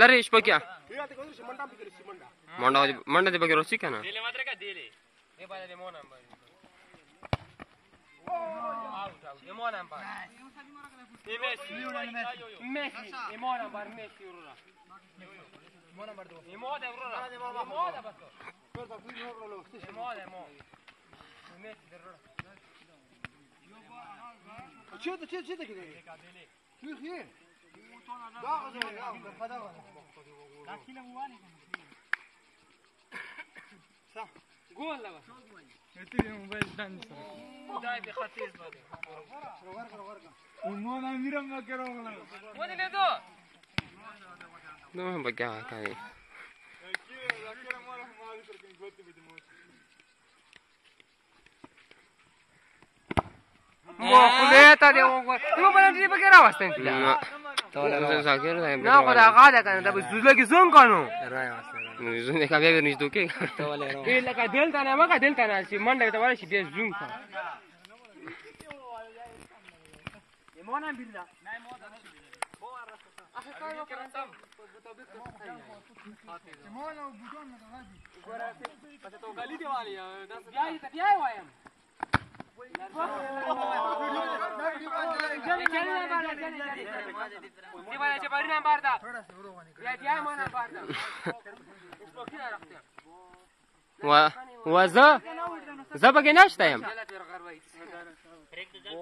ಲರಿ ಇಷ್ಟ ಬಗ್ಗೆ ಮಂಡ ಮಂಡದ ಬಗ್ಗೆ ರೊಚ್ಚಿಕನ Messi, Messi, Messi, Messi, Messi, Messi, Messi, Messi, مونه مرد وفت ایماده ورورا ایماده بس مرد اکوی نور رو لفتی شد ایماده ما ایمیت در رورا چه ده چه چه ده کده؟ توی خیه؟ داغ دو داغ کفده وانا داخل موانی کنم سا گوه لبا یتی بیا موبایل دن نیستم دای بی خطیز بده روگر کن روگر کن اون مانا میرم بکر آقلا مونی لیدو Да, бага, кай. مو خدای ته دی وګور نو په دې په کې راوستې نه ته زاګر نه نه خدا غاده کنه دا زوزله کې څنګه کنو نو زونه کا بیا ورنځ دوکې ته ولې کې لکه دلته نه مګه دلته نه شي منډه ته ورشي بیا زوم کا ایمان بالله نه مو دا نه کار وکړم مال او بوټان نه غادي وګوره ته ته غلي دی والی دا بیا یې ته بیا وایم دیوانه چې پرینه باردا یا بیا مونږه باردا و وزه زه بګینشتم